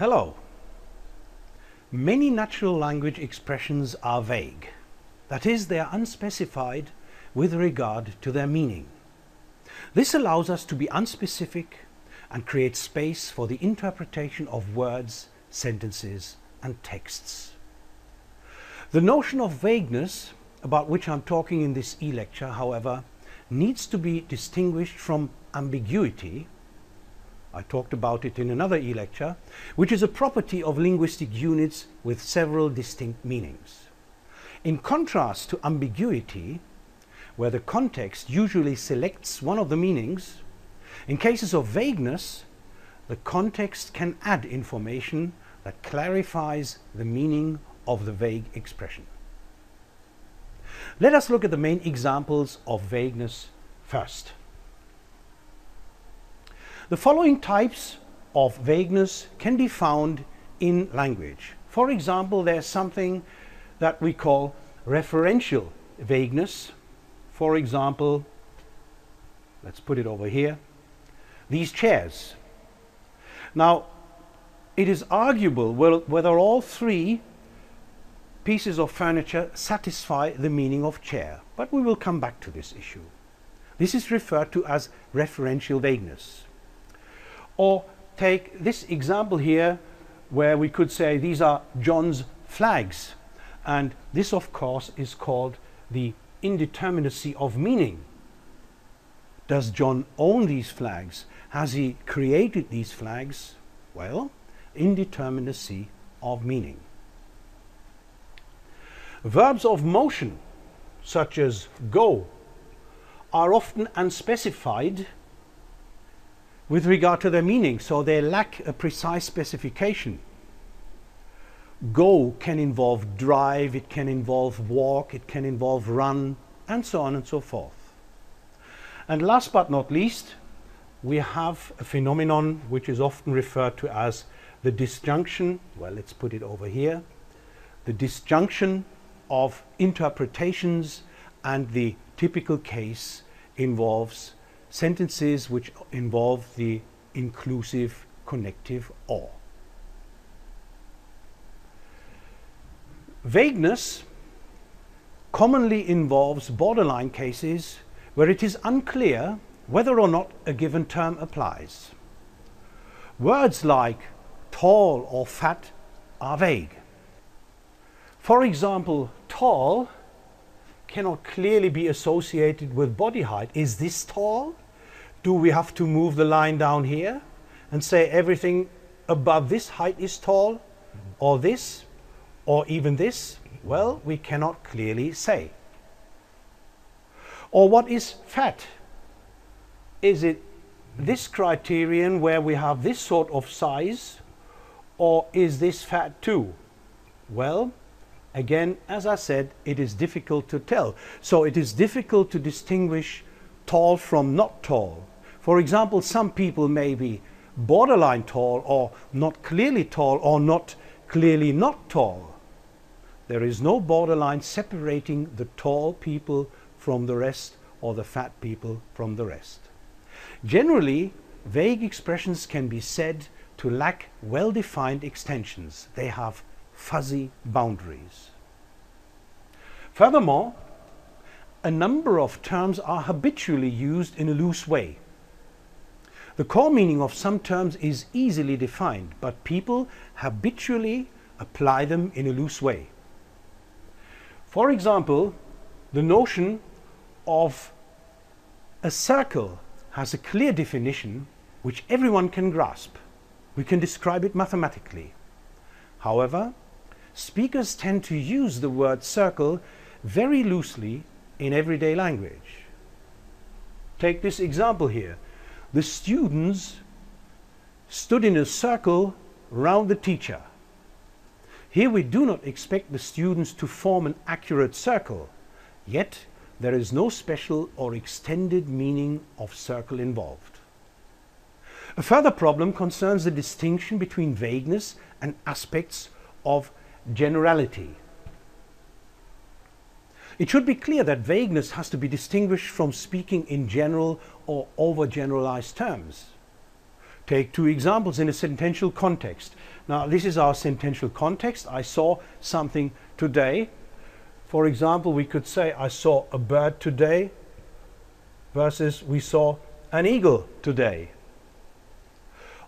Hello. Many natural language expressions are vague. That is, they are unspecified with regard to their meaning. This allows us to be unspecific and create space for the interpretation of words, sentences and texts. The notion of vagueness, about which I'm talking in this e-lecture, however, needs to be distinguished from ambiguity, I talked about it in another e-lecture, which is a property of linguistic units with several distinct meanings. In contrast to ambiguity, where the context usually selects one of the meanings, in cases of vagueness, the context can add information that clarifies the meaning of the vague expression. Let us look at the main examples of vagueness first. The following types of vagueness can be found in language. For example, there's something that we call referential vagueness. For example, let's put it over here, these chairs. Now, it is arguable whether all three pieces of furniture satisfy the meaning of chair, but we will come back to this issue. This is referred to as referential vagueness. Or take this example here where we could say these are John's flags. And this, of course, is called the indeterminacy of meaning. Does John own these flags? Has he created these flags? Well, indeterminacy of meaning. Verbs of motion, such as go, are often unspecified with regard to their meaning, so they lack a precise specification. Go can involve drive, it can involve walk, it can involve run, and so on and so forth. And last but not least, we have a phenomenon which is often referred to as the disjunction, well, let's put it over here, the disjunction of interpretations and the typical case involves sentences which involve the inclusive connective or. Vagueness commonly involves borderline cases where it is unclear whether or not a given term applies. Words like tall or fat are vague. For example, tall cannot clearly be associated with body height. Is this tall? Do we have to move the line down here and say everything above this height is tall or this or even this? Well, we cannot clearly say. Or what is fat? Is it this criterion where we have this sort of size or is this fat too? Well, Again, as I said, it is difficult to tell. So it is difficult to distinguish tall from not tall. For example, some people may be borderline tall or not clearly tall or not clearly not tall. There is no borderline separating the tall people from the rest or the fat people from the rest. Generally, vague expressions can be said to lack well-defined extensions. They have fuzzy boundaries. Furthermore, a number of terms are habitually used in a loose way. The core meaning of some terms is easily defined, but people habitually apply them in a loose way. For example, the notion of a circle has a clear definition which everyone can grasp. We can describe it mathematically. However, speakers tend to use the word circle very loosely in everyday language. Take this example here. The students stood in a circle round the teacher. Here we do not expect the students to form an accurate circle, yet there is no special or extended meaning of circle involved. A further problem concerns the distinction between vagueness and aspects of generality. It should be clear that vagueness has to be distinguished from speaking in general or overgeneralized terms. take two examples in a sentential context. Now, this is our sentential context. I saw something today. For example, we could say, I saw a bird today versus we saw an eagle today.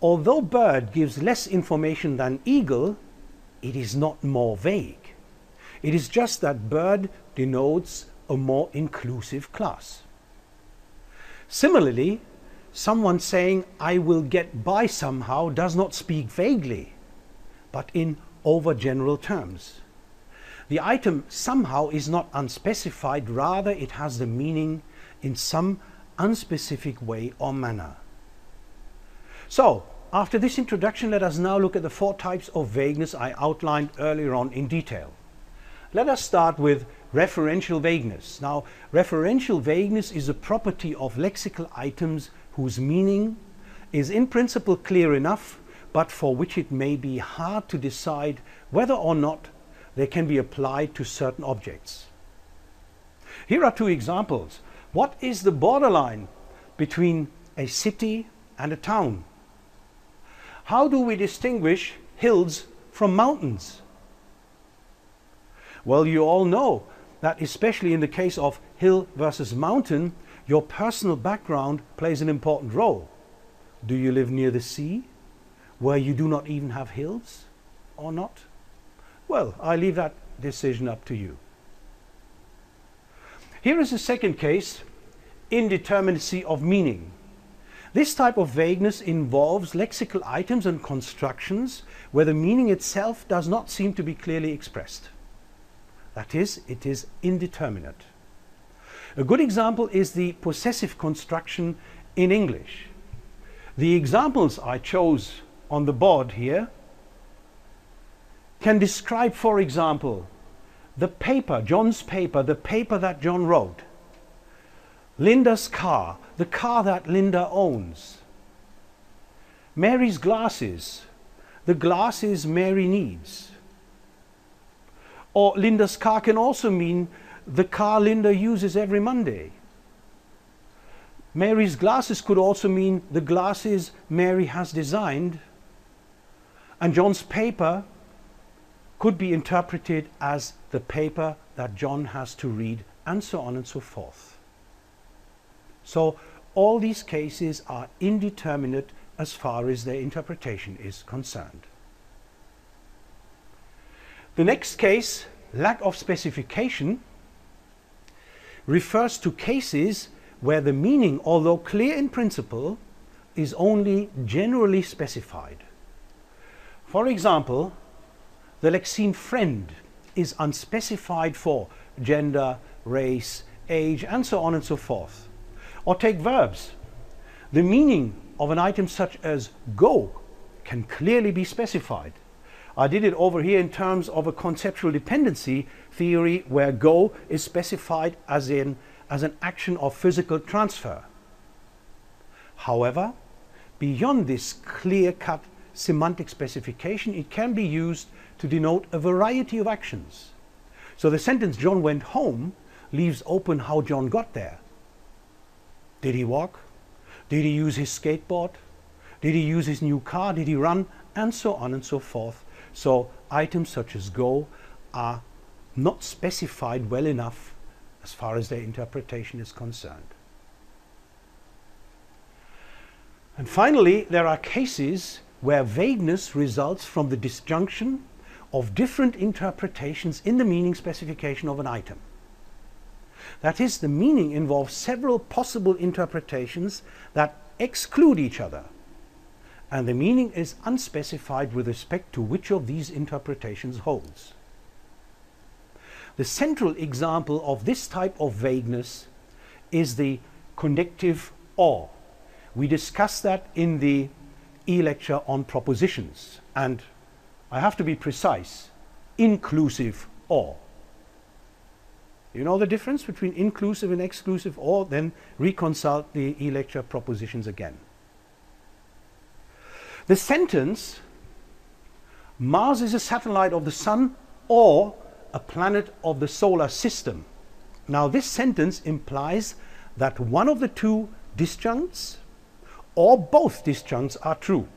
Although bird gives less information than eagle, it is not more vague. It is just that bird denotes a more inclusive class. Similarly, someone saying, I will get by somehow, does not speak vaguely, but in overgeneral terms. The item somehow is not unspecified, rather it has the meaning in some unspecific way or manner. So, after this introduction, let us now look at the four types of vagueness I outlined earlier on in detail. Let us start with referential vagueness. Now, referential vagueness is a property of lexical items whose meaning is in principle clear enough, but for which it may be hard to decide whether or not they can be applied to certain objects. Here are two examples. What is the borderline between a city and a town? How do we distinguish hills from mountains? Well, you all know that especially in the case of hill versus mountain, your personal background plays an important role. Do you live near the sea, where you do not even have hills, or not? Well, I leave that decision up to you. Here is a second case, indeterminacy of meaning. This type of vagueness involves lexical items and constructions where the meaning itself does not seem to be clearly expressed. That is, it is indeterminate. A good example is the possessive construction in English. The examples I chose on the board here can describe, for example, the paper, John's paper, the paper that John wrote, Linda's car, the car that Linda owns, Mary's glasses, the glasses Mary needs, or Linda's car can also mean the car Linda uses every Monday. Mary's glasses could also mean the glasses Mary has designed. And John's paper could be interpreted as the paper that John has to read, and so on and so forth. So all these cases are indeterminate as far as their interpretation is concerned. The next case, lack of specification, refers to cases where the meaning, although clear in principle, is only generally specified. For example, the lexeme friend is unspecified for gender, race, age, and so on and so forth. Or take verbs. The meaning of an item such as go can clearly be specified. I did it over here in terms of a conceptual dependency theory where go is specified as in as an action of physical transfer. However, beyond this clear-cut semantic specification, it can be used to denote a variety of actions. So the sentence John went home leaves open how John got there. Did he walk? Did he use his skateboard? Did he use his new car? Did he run? And so on and so forth. So items such as go are not specified well enough as far as their interpretation is concerned. And finally, there are cases where vagueness results from the disjunction of different interpretations in the meaning specification of an item. That is, the meaning involves several possible interpretations that exclude each other and the meaning is unspecified with respect to which of these interpretations holds. The central example of this type of vagueness is the connective or. We discussed that in the e-lecture on propositions and I have to be precise, inclusive or. You know the difference between inclusive and exclusive or? Then reconsult the e-lecture propositions again. The sentence, Mars is a satellite of the sun or a planet of the solar system. Now this sentence implies that one of the two disjuncts or both disjuncts are true.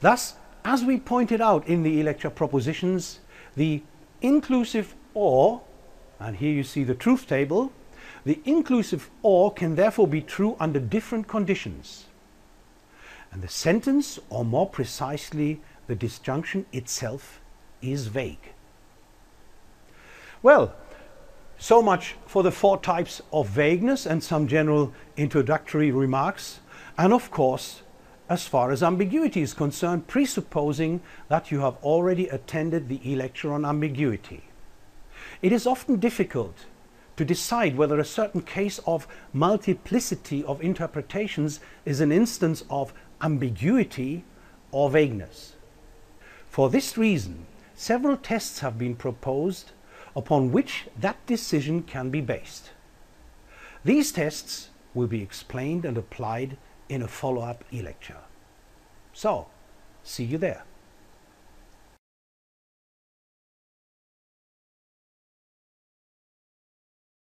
Thus, as we pointed out in the e-lecture propositions, the inclusive or, and here you see the truth table, the inclusive or can therefore be true under different conditions. And the sentence, or more precisely, the disjunction itself, is vague. Well, so much for the four types of vagueness and some general introductory remarks. And of course, as far as ambiguity is concerned, presupposing that you have already attended the e-lecture on ambiguity. It is often difficult to decide whether a certain case of multiplicity of interpretations is an instance of ambiguity or vagueness. For this reason, several tests have been proposed upon which that decision can be based. These tests will be explained and applied in a follow-up e-lecture. So, see you there.